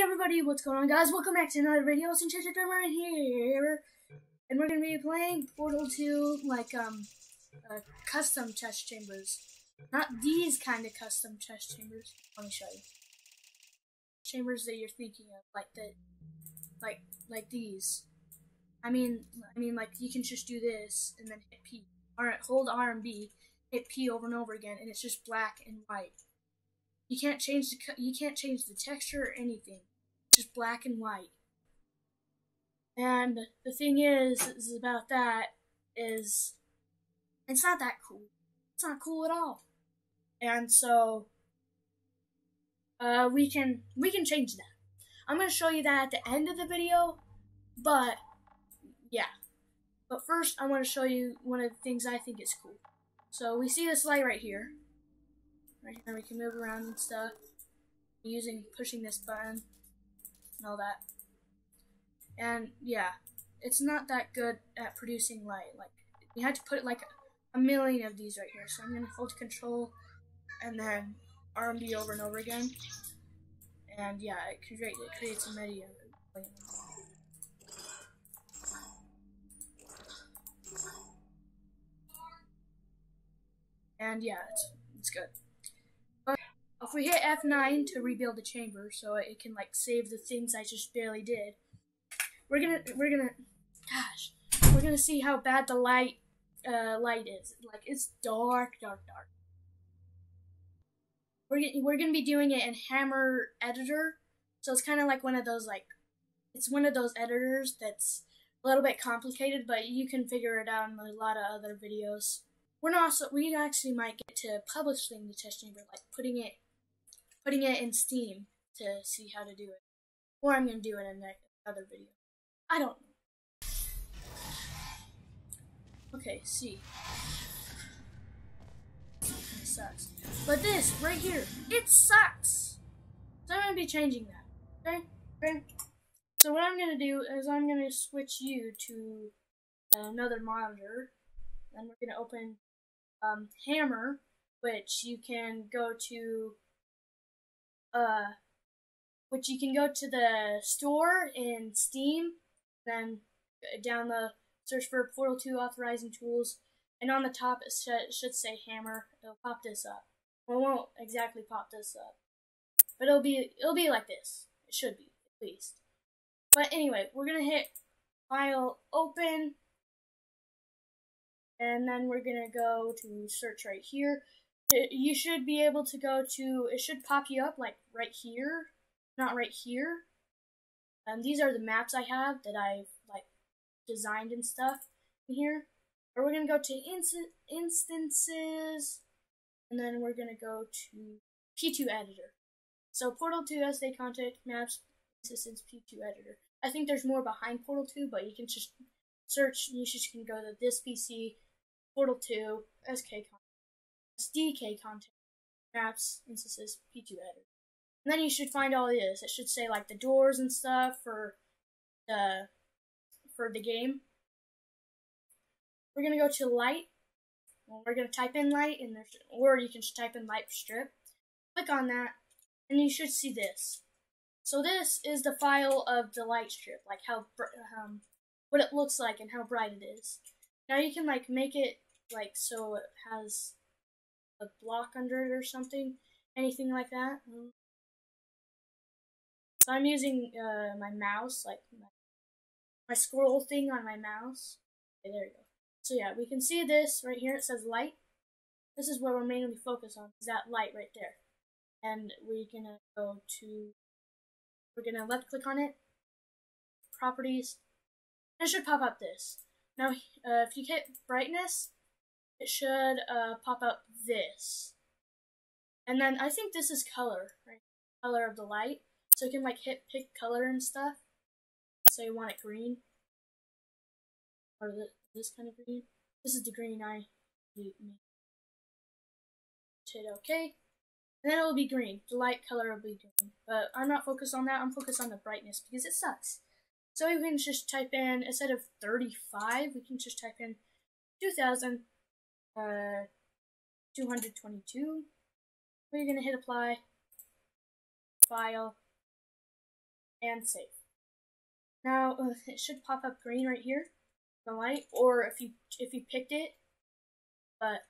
everybody, what's going on guys? Welcome back to another video, it's Enchanted Drummer here, and we're going to be playing Portal 2, like, um, uh, custom test chambers. Not these kind of custom test chambers. Let me show you. Chambers that you're thinking of, like that, like, like these. I mean, I mean, like, you can just do this, and then hit P. Alright, hold R and B, hit P over and over again, and it's just black and white. You can't change the you can't change the texture or anything. Just black and white. And the thing is, is about that is it's not that cool. It's not cool at all. And so uh, we can we can change that. I'm gonna show you that at the end of the video, but yeah. But first, I want to show you one of the things I think is cool. So we see this light right here. Right here we can move around and stuff using pushing this button and all that. And yeah, it's not that good at producing light. Like you have to put like a million of these right here. So I'm gonna hold control and then RMB over and over again. And yeah, it, create, it creates a media. And yeah, it's, it's good. If we hit F9 to rebuild the chamber, so it can like save the things I just barely did, we're gonna we're gonna gosh we're gonna see how bad the light uh, light is. Like it's dark, dark, dark. We're we're gonna be doing it in Hammer Editor, so it's kind of like one of those like it's one of those editors that's a little bit complicated, but you can figure it out in a lot of other videos. We're not also we actually might get to publishing the test chamber, like putting it putting it in Steam to see how to do it. Or I'm going to do it in another video. I don't know. Okay, see. It sucks. But this, right here, it sucks. So I'm going to be changing that. Okay? Okay? So what I'm going to do is I'm going to switch you to another monitor. And we're going to open um, Hammer, which you can go to uh, which you can go to the store in Steam, then down the search for Portal 2 authoring tools, and on the top it should, should say hammer. It'll pop this up. Well, it won't exactly pop this up, but it'll be it'll be like this. It should be at least. But anyway, we're gonna hit file open, and then we're gonna go to search right here you should be able to go to it should pop you up like right here. Not right here. And these are the maps i have that i've like designed and stuff in here. Or we're to go to inst- instances. And then we're to go to p2 editor. So portal 2 sd content maps instance p2 editor. I think there's more behind portal 2 but you can just search you just can go to this pc portal 2 sdk content SDK content maps instances P2 editor. And then you should find all this. It should say like the doors and stuff for the for the game. We're gonna go to light. we're gonna type in light, and there's or you can just type in light strip. Click on that, and you should see this. So this is the file of the light strip, like how um, what it looks like and how bright it is. Now you can like make it like so it has a block under it or something, anything like that. So I'm using uh, my mouse, like my, my scroll thing on my mouse. Okay, there you go. So yeah, we can see this right here. It says light. This is what we're mainly focused on, is that light right there. And we're gonna go to, we're gonna left click on it, properties, and it should pop up this. Now, uh, if you hit brightness, it should uh, pop up this. And then I think this is color, right? Color of the light. So you can like hit pick color and stuff. So you want it green. Or this kind of green. This is the green I hit OK. And then it will be green. The light color will be green. But I'm not focused on that. I'm focused on the brightness because it sucks. So we can just type in, instead of 35, we can just type in 2000 uh, 222. We're going to hit apply, file, and save. Now it should pop up green right here, the light, or if you if you picked it, but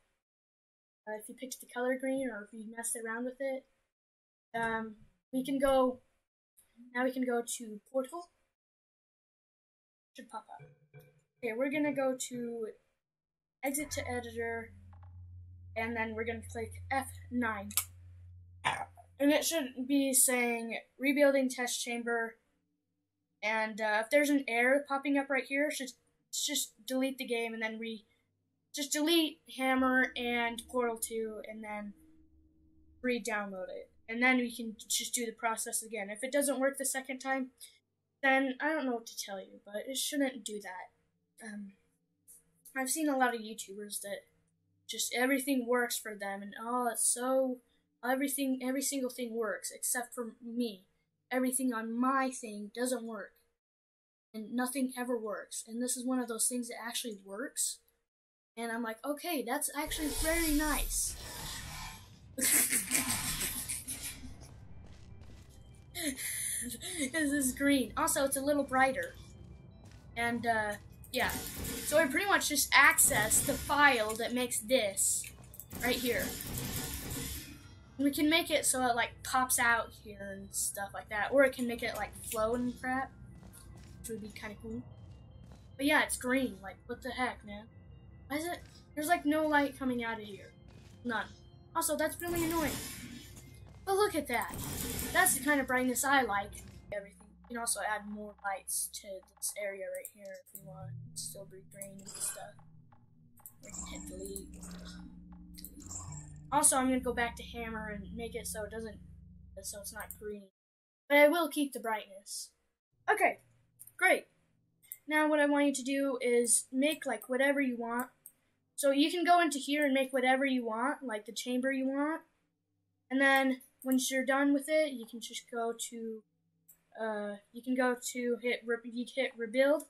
uh, if you picked the color green or if you messed around with it, um, we can go. Now we can go to portal. Should pop up. Okay, we're gonna go to exit to editor, and then we're gonna click F9. And it should be saying rebuilding test chamber. And uh, if there's an error popping up right here, just just delete the game and then re just delete Hammer and Portal 2 and then re-download it. And then we can just do the process again. If it doesn't work the second time, then I don't know what to tell you, but it shouldn't do that. Um, I've seen a lot of YouTubers that just everything works for them, and oh, it's so everything, every single thing works except for me. Everything on my thing doesn't work, and nothing ever works. And this is one of those things that actually works. And I'm like, okay, that's actually very nice. this is green. Also, it's a little brighter. And, uh, yeah. So we pretty much just access the file that makes this right here. We can make it so it, like, pops out here and stuff like that. Or it can make it, like, flow and crap. Which would be kind of cool. But yeah, it's green. Like, what the heck, man? Why is it? There's, like, no light coming out of here. None. Also, that's really annoying. But look at that. That's the kind of brightness I like. Everything. You can also add more lights to this area right here if you want. Still be green and stuff. We can hit delete. Also, I'm gonna go back to hammer and make it so it doesn't, so it's not green. But I will keep the brightness. Okay, great. Now what I want you to do is make like whatever you want. So you can go into here and make whatever you want, like the chamber you want. And then once you're done with it, you can just go to, uh, you can go to hit, you hit rebuild.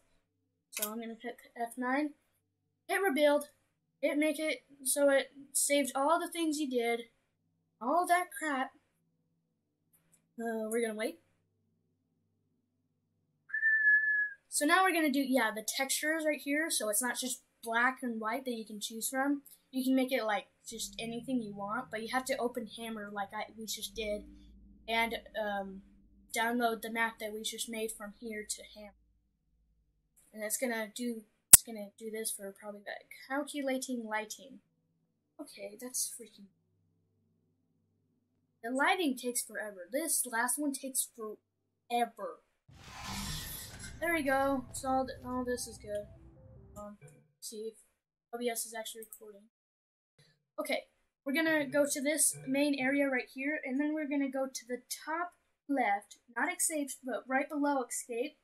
So I'm gonna hit F9. Hit rebuild. It make it so it saved all the things you did, all that crap. Uh, we're gonna wait. So now we're gonna do, yeah, the textures right here, so it's not just black and white that you can choose from. You can make it like just anything you want, but you have to open Hammer like I, we just did, and um, download the map that we just made from here to Hammer. And it's gonna do it's gonna do this for probably like calculating lighting. Okay, that's freaking. The lighting takes forever. This last one takes forever. There we go. So all, all this is good. Um, see if OBS is actually recording. Okay, we're gonna go to this main area right here, and then we're gonna go to the top left, not escape, but right below escape,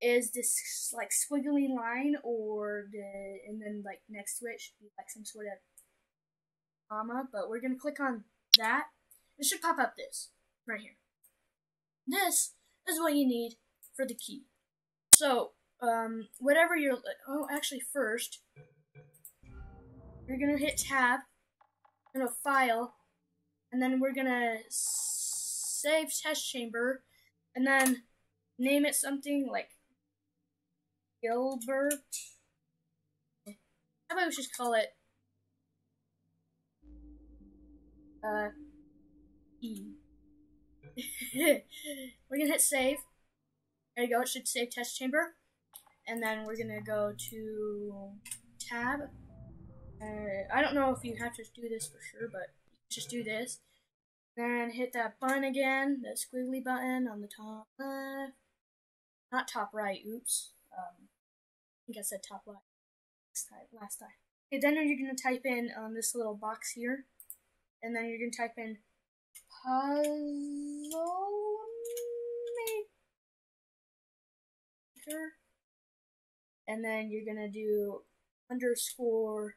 is this like squiggly line, or the, and then like next to it should be like some sort of comma, but we're gonna click on that. It should pop up this, right here. This is what you need for the key. So, um, whatever you're, oh, actually first, you're gonna hit tab, go to file, and then we're gonna save test chamber, and then name it something like Gilbert. How about we just call it uh E. we're gonna hit save. There you go, it should save test chamber. And then we're gonna go to tab uh, I don't know if you have to do this for sure, but just do this. Then hit that button again, that squiggly button on the top left. Not top right, oops. Um, I think I said top left last time. Last time. Okay, then you're going to type in um, this little box here. And then you're going to type in puzzle maker. And then you're going to do underscore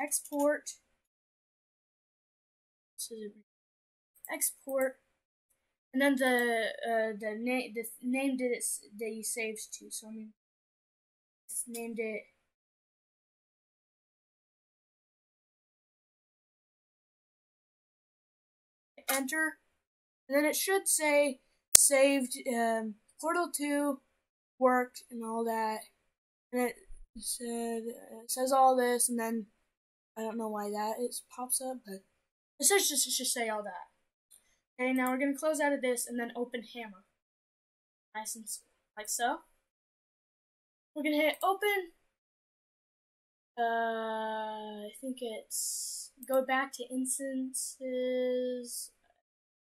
export. So export, and then the uh, the name the name that it that you saved to. So I mean, named it. enter, and then it should say saved um, Portal 2 worked and all that. And it said it says all this, and then I don't know why that pops up, but it says just just say all that. Okay, now we're gonna close out of this and then open Hammer. Nice and like so. We're gonna hit open. Uh, I think it's go back to instances,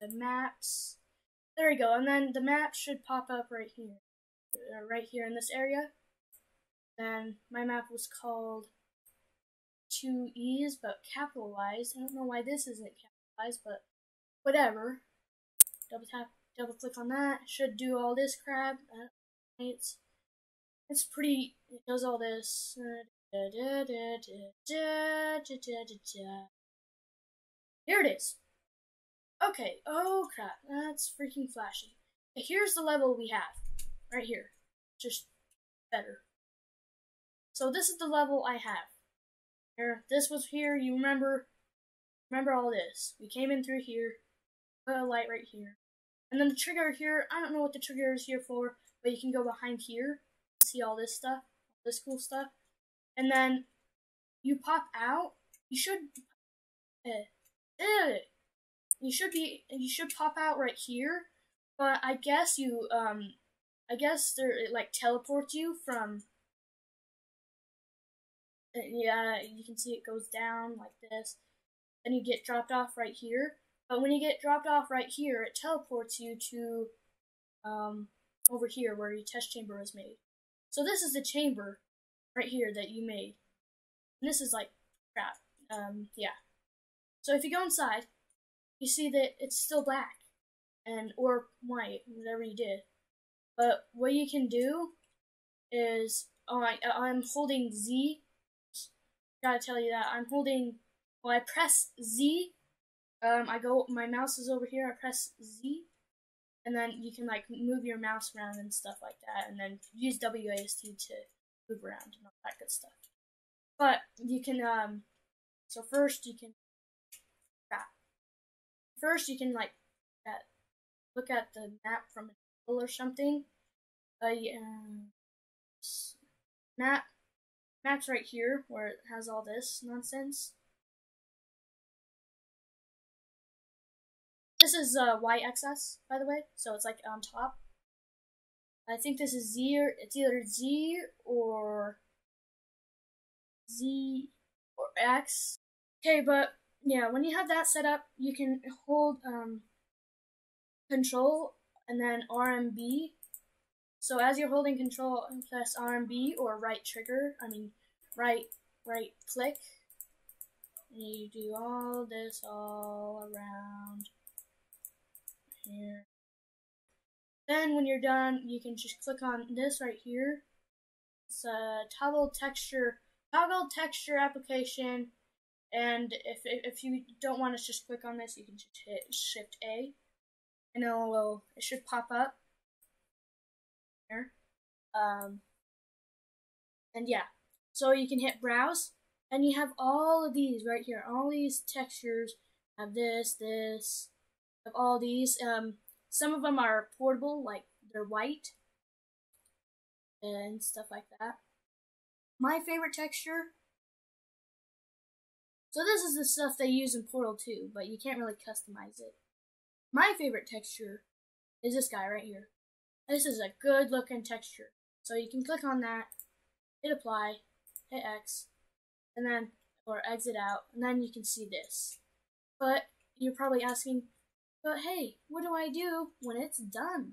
the maps. There we go, and then the map should pop up right here, uh, right here in this area. Then my map was called two E's, but capitalized. I don't know why this isn't capitalized, but whatever. Double tap, double click on that. Should do all this crap. Uh, it's it's pretty. It does all this. Here it is. Okay, oh crap, that's freaking flashy. Here's the level we have. Right here. Just better. So this is the level I have. Here, this was here, you remember, remember all this. We came in through here, put a light right here. And then the trigger here, I don't know what the trigger is here for, but you can go behind here, see all this stuff, this cool stuff. And then you pop out, you should, uh, uh, you should be you should pop out right here, but I guess you um I guess there it like teleports you from yeah, you can see it goes down like this. Then you get dropped off right here. But when you get dropped off right here, it teleports you to um over here where your test chamber was made. So this is the chamber right here that you made. And this is like crap. Um yeah. So if you go inside, you see that it's still black and or white, whatever you did. But what you can do is, oh, I, I'm holding Z. Gotta tell you that I'm holding. Well, I press Z. Um, I go. My mouse is over here. I press Z, and then you can like move your mouse around and stuff like that, and then use WASD to move around and all that good stuff. But you can um. So first you can first you can like at, look at the map from a or something. Uh, yeah, map map's right here where it has all this nonsense. This is uh, y-axis, by the way, so it's like on top. I think this is Z, or, it's either Z or Z or X. Okay, but yeah, when you have that set up, you can hold um, control and then RMB. So as you're holding control, and press RMB or right trigger, I mean right right click. And you do all this all around here. Then when you're done, you can just click on this right here. It's a toggle texture toggle texture application and if, if you don't want to just click on this, you can just hit Shift A, and it will it should pop up here. Um, and yeah, so you can hit Browse, and you have all of these right here. All these textures have this, this, have all these. Um, some of them are portable, like they're white and stuff like that. My favorite texture so this is the stuff they use in Portal 2, but you can't really customize it. My favorite texture is this guy right here. This is a good looking texture. So you can click on that, hit apply, hit X, and then, or exit out, and then you can see this. But you're probably asking, but hey, what do I do when it's done?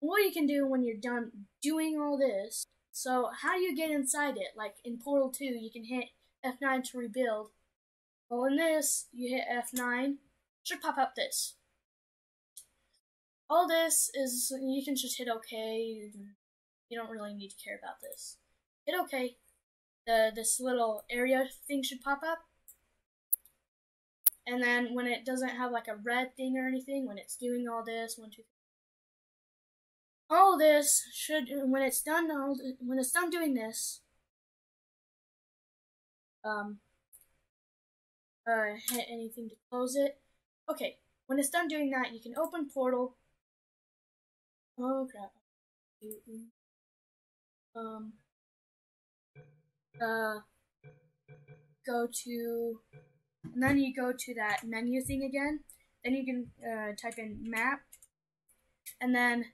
What you can do when you're done doing all this. So how do you get inside it? Like in Portal 2, you can hit F9 to rebuild. Well, in this, you hit F9, should pop up this. All this is, you can just hit OK. You don't really need to care about this. Hit OK. The, this little area thing should pop up. And then when it doesn't have like a red thing or anything, when it's doing all this, one, two, three, all this should, when it's done, all, when it's done doing this, um, uh, hit anything to close it. Okay, when it's done doing that, you can open Portal. Oh crap. Um, uh, go to, and then you go to that menu thing again. Then you can uh, type in map, and then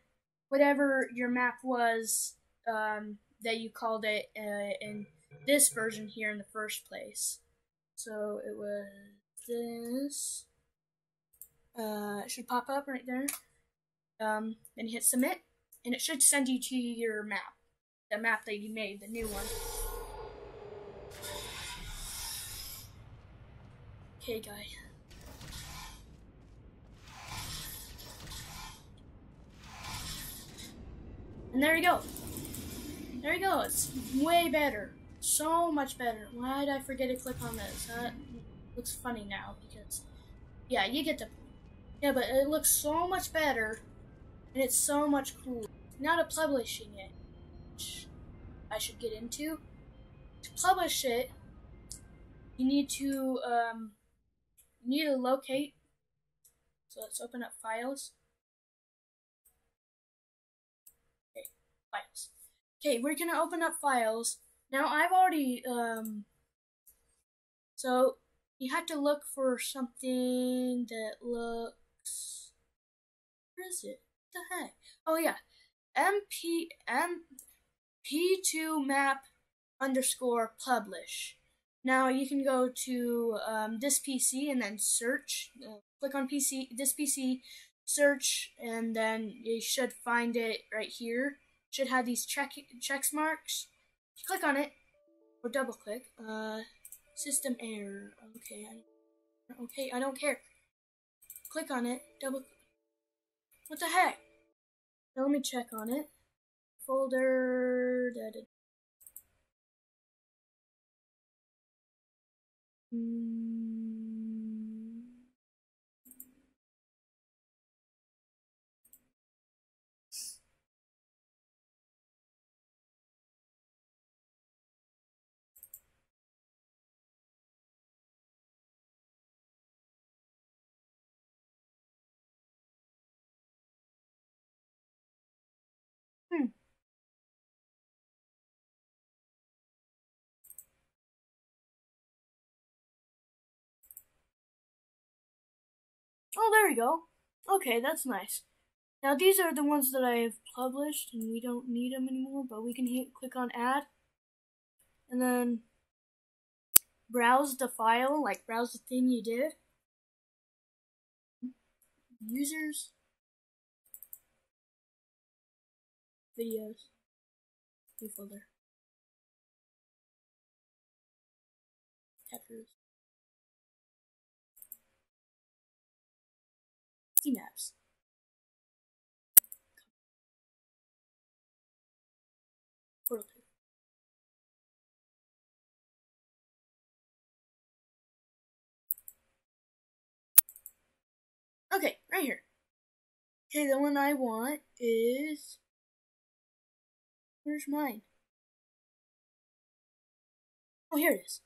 whatever your map was um, that you called it uh, in this version here in the first place. So it was this. Uh, it should pop up right there. Um, then hit submit, and it should send you to your map, the map that you made, the new one. Okay, guy. And there you go. There you go. It's way better. So much better. Why did I forget to click on this? That looks funny now because, yeah, you get the Yeah, but it looks so much better and it's so much cooler. Now to publishing it, which I should get into. To publish it, you need to um, need to locate. So let's open up files. Okay, files. Okay, we're gonna open up files. Now I've already um. So you have to look for something that looks. Where is it? What the heck? Oh yeah, MP M P2 map underscore publish. Now you can go to um, this PC and then search. Uh, click on PC, this PC, search, and then you should find it right here. Should have these check checks marks. Click on it or double click. Uh, system error. Okay, I, okay, I don't care. Click on it. Double. What the heck? Now let me check on it. Folder. Da, da. Mm. Oh, there we go. Okay, that's nice. Now these are the ones that I have published, and we don't need them anymore, but we can hit, click on add, and then browse the file, like browse the thing you did. Users, videos, new folder, captures. 2. Okay, right here. Okay, the one I want is. Where's mine? Oh, here it is.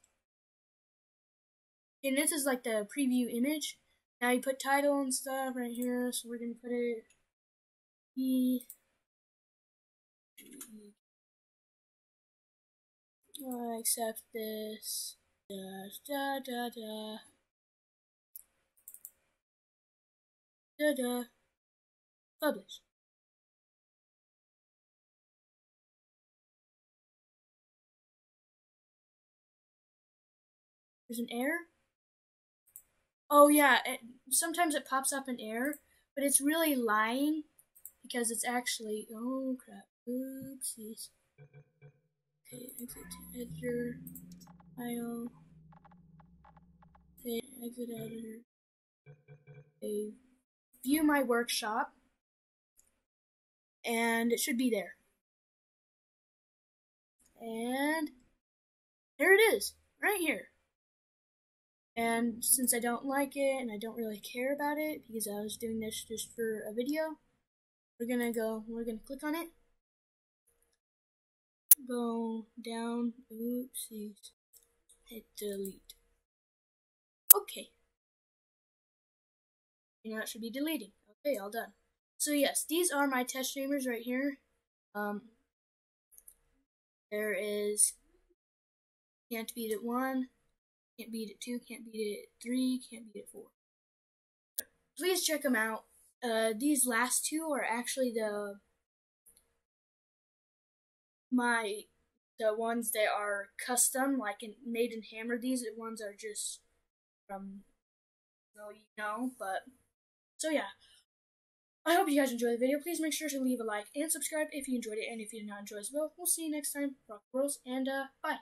And this is like the preview image. Now you put title and stuff right here, so we're gonna put it E. Oh, I accept this. Da da da da. Da da. Publish. There's an error. Oh yeah, it, sometimes it pops up an error, but it's really lying because it's actually oh crap. Oopsies. Okay, exit editor file. Okay, exit editor. Okay, view my workshop. And it should be there. And there it is, right here. And since I don't like it and I don't really care about it because I was doing this just for a video, we're gonna go, we're gonna click on it. Go down, oopsies, hit delete. Okay. you know, it should be deleting. Okay, all done. So yes, these are my test chambers right here. Um, there is can't beat it one, can't beat it two, can't beat it three, can't beat it four. Please check them out. Uh, these last two are actually the my the ones that are custom, like in, made in Hammer. These ones are just from so you know, but so yeah. I hope you guys enjoyed the video. Please make sure to leave a like and subscribe if you enjoyed it, and if you did not enjoy as well, we'll see you next time. Rock Worlds, and uh, bye.